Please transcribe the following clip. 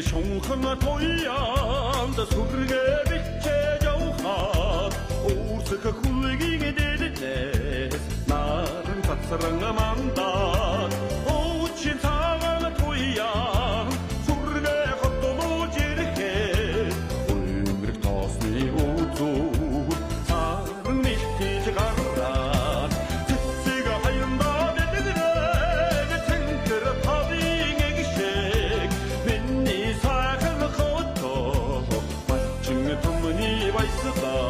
шунхан тоянд сүргээ бичээж явхаад өөрсөх хүлгийн дээдээс наран цацран мандаад Christ above.